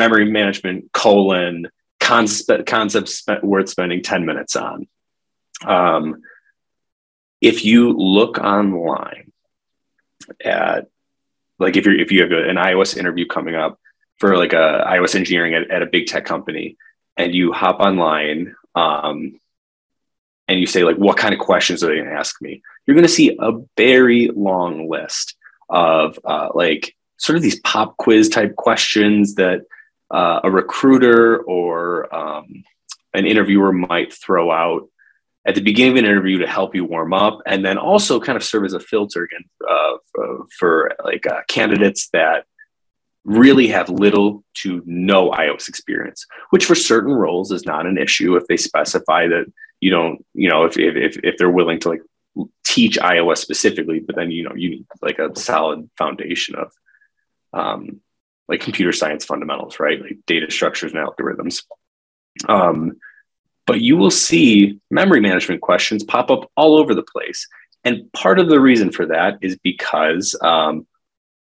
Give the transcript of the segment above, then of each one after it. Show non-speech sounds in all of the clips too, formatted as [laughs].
memory management colon concept concepts worth spending 10 minutes on. Um, if you look online at like if you're if you have an iOS interview coming up for like a iOS engineering at, at a big tech company, and you hop online um, and you say like, what kind of questions are they going to ask me? You're going to see a very long list of uh, like sort of these pop quiz type questions that uh, a recruiter or um, an interviewer might throw out at the beginning of an interview to help you warm up and then also kind of serve as a filter again uh, for, for, like uh, candidates that really have little to no iOS experience, which for certain roles is not an issue if they specify that you don't, you know, if, if, if they're willing to like teach iOS specifically, but then, you know, you need like a solid foundation of um, like computer science fundamentals, right? Like data structures and algorithms. Um, but you will see memory management questions pop up all over the place. And part of the reason for that is because, um,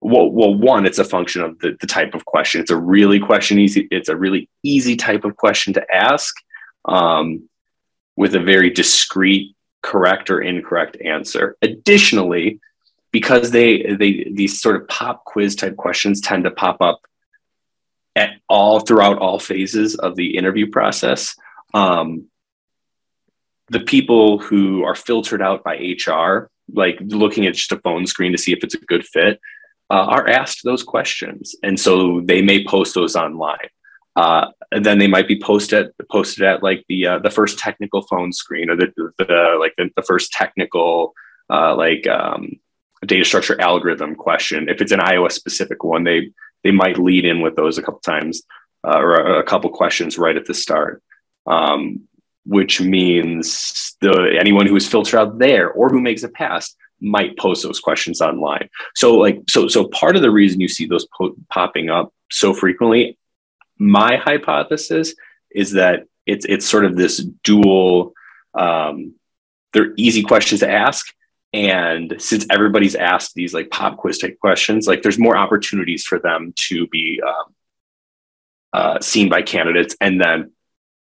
well, well, one, it's a function of the, the type of question. It's a really question easy. It's a really easy type of question to ask um, with a very discrete, correct or incorrect answer. Additionally, because they they these sort of pop quiz type questions tend to pop up at all throughout all phases of the interview process. Um, the people who are filtered out by hr like looking at just a phone screen to see if it's a good fit uh, are asked those questions. And so they may post those online. Uh, and then they might be posted posted at like the uh, the first technical phone screen or the, the like the, the first technical uh, like um, data structure algorithm question. If it's an iOS specific one, they they might lead in with those a couple times uh, or a, couple questions right at the start, um, which means the anyone who is filtered out there or who makes it past might post those questions online. So like so so part of the reason you see those po- popping up so frequently, my hypothesis is that it's it's sort of this dual. Um, they're easy questions to ask and since everybody's asked these like pop quiz type questions, like there's more opportunities for them to be um, uh, seen by candidates, and then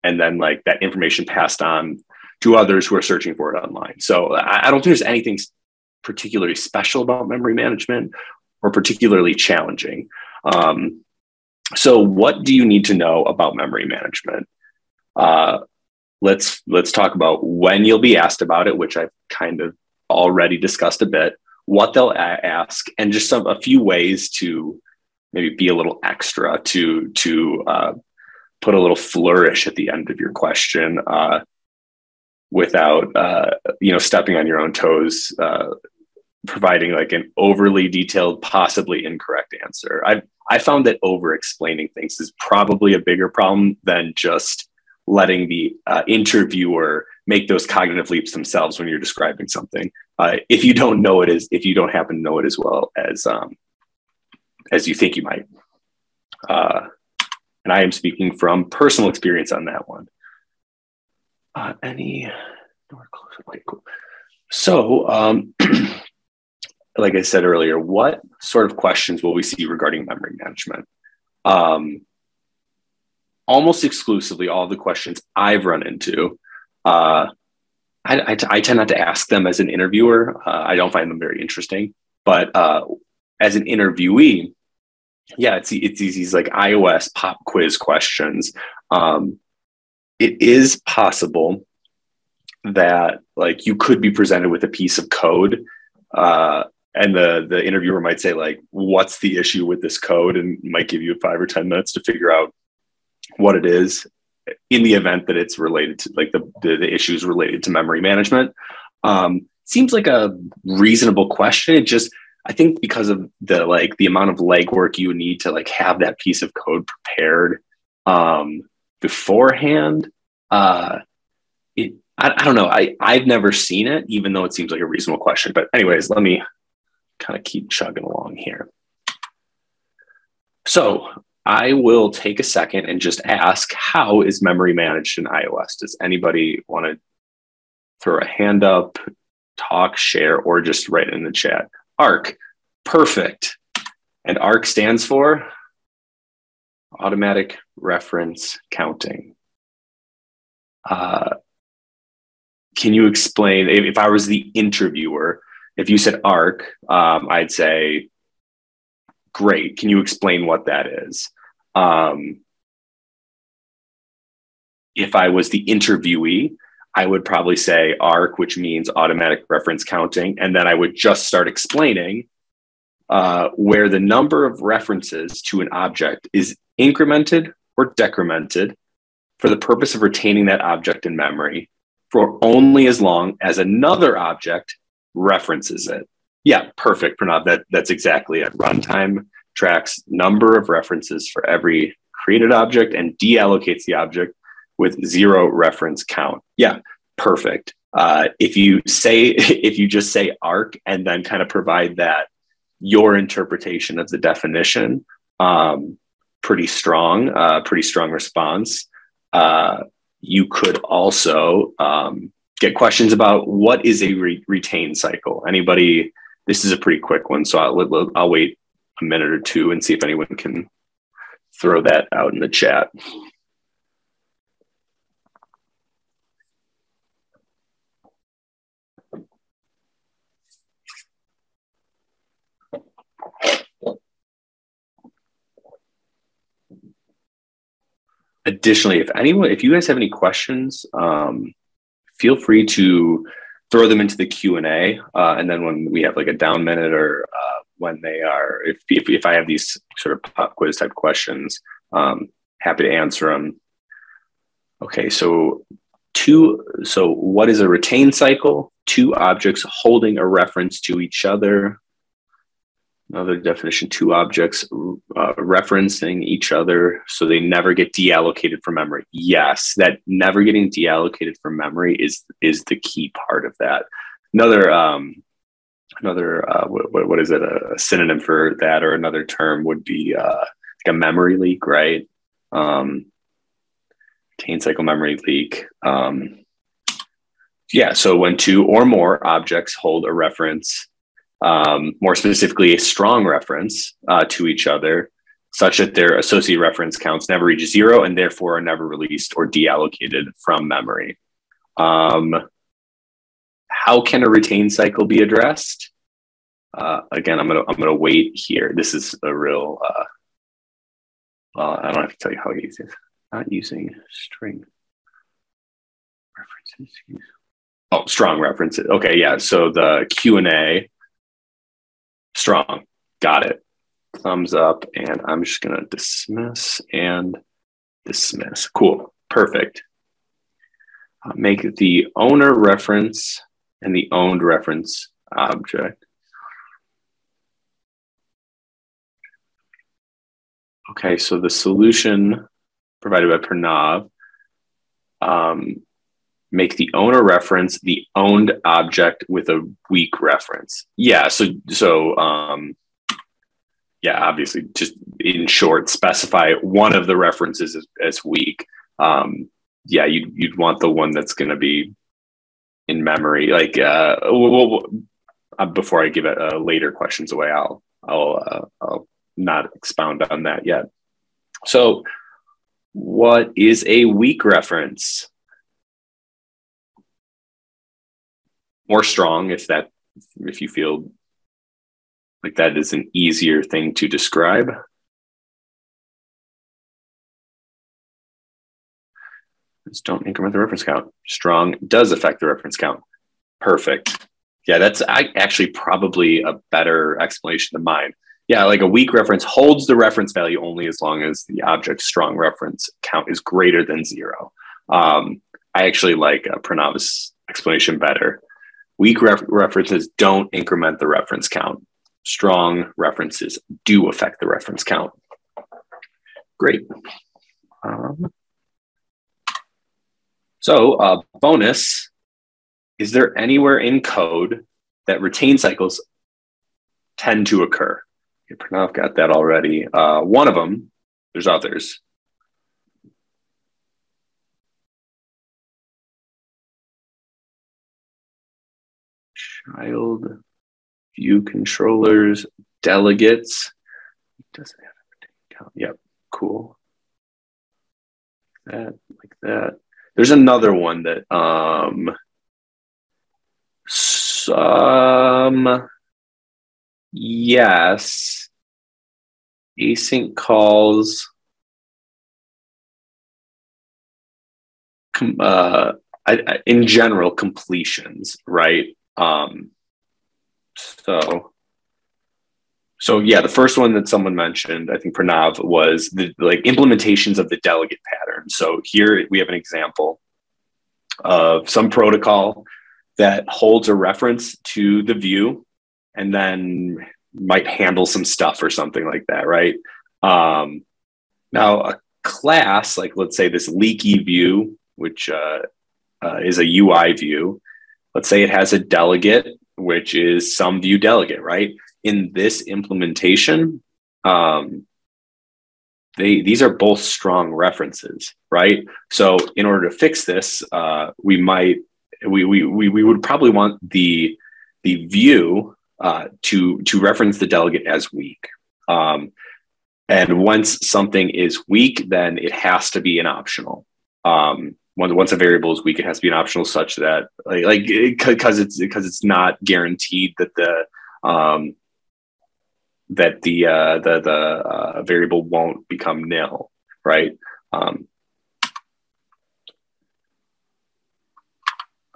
and then like that information passed on to others who are searching for it online. So I, I don't think there's anything particularly special about memory management or particularly challenging. Um, so what do you need to know about memory management? Uh, let's let's talk about when you'll be asked about it, which I've kind of already discussed a bit, what they'll ask, and just some a few ways to maybe be a little extra to to uh, put a little flourish at the end of your question uh, without uh, you know stepping on your own toes. Uh, providing like an overly detailed, possibly incorrect answer. I I found that over explaining things is probably a bigger problem than just letting the uh, interviewer make those cognitive leaps themselves when you're describing something. Uh, if you don't know it as if you don't happen to know it as well as um, as you think you might. Uh, and I am speaking from personal experience on that one. Uh, any Okay, cool. So, um, [clears throat] like I said earlier, what sort of questions will we see regarding memory management? Um, almost exclusively, all the questions I've run into uh, I, I, I, tend not to ask them as an interviewer. Uh, I don't find them very interesting. But uh, as an interviewee, yeah, it's it's these like iOS pop quiz questions. Um, it is possible that like you could be presented with a piece of code, uh, and the the interviewer might say like, "What's the issue with this code?" and might give you five or ten minutes to figure out what it is in the event that it's related to like the, the, the issues related to memory management. Um, seems like a reasonable question. It just i think because of the like the amount of legwork you would need to like have that piece of code prepared um, beforehand uh, it I, I don't know. I i've never seen it even though it seems like a reasonable question. But anyways let me kind of keep chugging along here. So I will take a second and just ask how is memory managed in iOS? Does anybody want to throw a hand up, talk, share, or just write in the chat? ARC, perfect. And ARC stands for automatic reference counting. Uh, can you explain if, if, I was the interviewer, if you said ARC, um, I'd say, great. Can you explain what that is? Um, if I was the interviewee, I would probably say ARC, which means automatic reference counting. And then I would just start explaining uh, where the number of references to an object is incremented or decremented for the purpose of retaining that object in memory for only as long as another object references it. Yeah, perfect, Pranav. That, that's exactly it. Runtime tracks number of references for every created object and deallocates the object with zero reference count. Yeah, perfect. Uh, if you say [laughs] if you just say arc and then kind of provide that your interpretation of the definition, um, pretty strong, uh, pretty strong response. Uh, you could also um, get questions about what is a re- retain cycle. Anybody? This is a pretty quick one, so I'll, I'll wait a minute or two and see if anyone can throw that out in the chat. additionally, if anyone, if you guys have any questions, um, feel free to throw them into the Q and A, uh, and then when we have like a down minute or uh, when they are, if, if, if I have these sort of pop quiz type questions, um, happy to answer them. Okay, so two. So what is a retain cycle? Two objects holding a reference to each other. Another definition, two objects uh, referencing each other so they never get deallocated from memory. Yes, that never getting deallocated from memory is is the key part of that. Another um, another uh, what, what is it a synonym for that or another term would be uh, like a memory leak, right? Um, retain cycle memory leak. Um, yeah, so when two or more objects hold a reference um, more specifically, a strong reference uh, to each other, such that their associated reference counts never reach zero and therefore are never released or deallocated from memory. Um, how can a retain cycle be addressed? Uh, again, I'm gonna I'm gonna wait here. This is a real. Uh, well, I don't have to tell you how easy it is. Not using string references. Oh, strong references. Okay, yeah. So the Q and A Strong. Got it. Thumbs up. And I'm just to dismiss and dismiss. Cool. Perfect. Uh, make the owner reference and the owned reference object. Okay, so the solution provided by Pranav um, make the owner reference the owned object with a weak reference. Yeah. So, so, um, yeah, obviously, just in short, specify one of the references as, as weak. Um, yeah, you'd, you'd want the one that's going to be in memory. Like, uh, well, uh, before I give it uh, later questions away, I'll, I'll, uh, I'll not expound on that yet. So, what is a weak reference? more strong if that if you feel like that is an easier thing to describe. Just don't increment the reference count. Strong does affect the reference count. Perfect. Yeah, that's actually probably a better explanation than mine. Yeah, like a weak reference holds the reference value only as long as the object's strong reference count is greater than zero. Um, I actually like Pranav's explanation better. Weak ref- references don't increment the reference count. Strong references do affect the reference count. Great. Um, so, uh, bonus is there anywhere in code that retain cycles tend to occur? Okay, Pranav got that already. Uh, one of them, there's others. child view controllers delegates doesn't have a count. Yep, cool. that, like that. There's another one that um some yes. Async calls uh, I, I, in general completions right? Um so so yeah, the first one that someone mentioned, I think Pranav, was the like implementations of the delegate pattern. So here we have an example of some protocol that holds a reference to the view and then might handle some stuff or something like that, right? Um, now a class, like let's say this leaky view, which uh, uh, is a UI view, let's say it has a delegate, which is some view delegate, right? In this implementation, um, they these are both strong references, right? So in order to fix this, uh, we might we, we we we would probably want the the view uh, to to reference the delegate as weak. Um, and once something is weak, then it has to be an optional. Um, once a variable is weak, it has to be an optional such that like because it's because it's not guaranteed that the um, that the uh, the the uh, variable won't become nil, right? Um,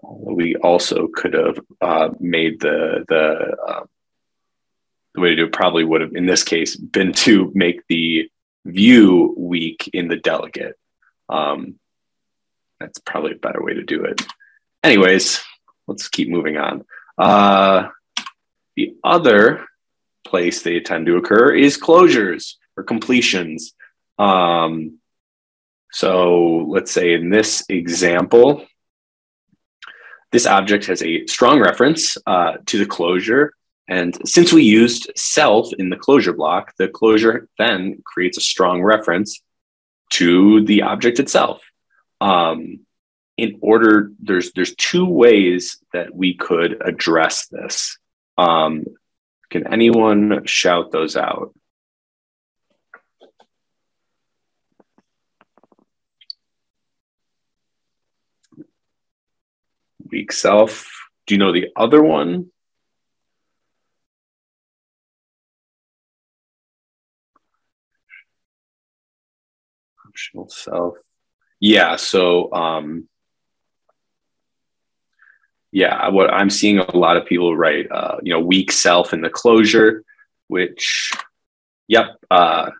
we also could have uh, made the the uh, the way to do it probably would have in this case been to make the view weak in the delegate. Um, that's probably a better way to do it. Anyways, let's keep moving on. Uh, the other place they tend to occur is closures or completions. Um, so let's say in this example, this object has a strong reference uh, to the closure. And since we used self in the closure block, the closure then creates a strong reference to the object itself. Um, in order, there's there's two ways that we could address this. Um, can anyone shout those out? Weak self. Do you know the other one? Optional self. Yeah, so um, yeah, what I'm seeing a lot of people write, uh, you know, weak self in the closure, which, yep, uh,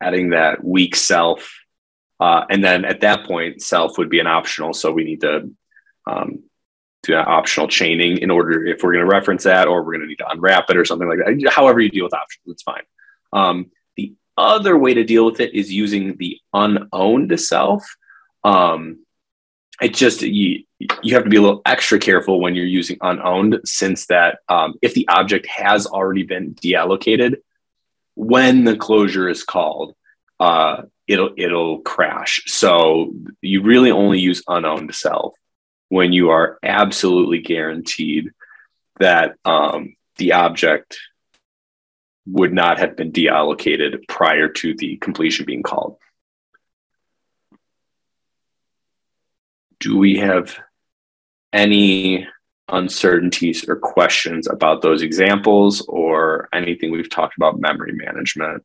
adding that weak self. Uh, and then at that point, self would be an optional. So we need to um, do that optional chaining in order if we're going to reference that or we're going to need to unwrap it or something like that. However, you deal with options, it's fine. Um, the other way to deal with it is using the unowned self. Um, it just you you have to be a little extra careful when you're using unowned since that um, if the object has already been deallocated when the closure is called uh, it'll it'll crash. So you really only use unowned self when you are absolutely guaranteed that um, the object would not have been deallocated prior to the completion being called do we have any uncertainties or questions about those examples or anything we've talked about memory management?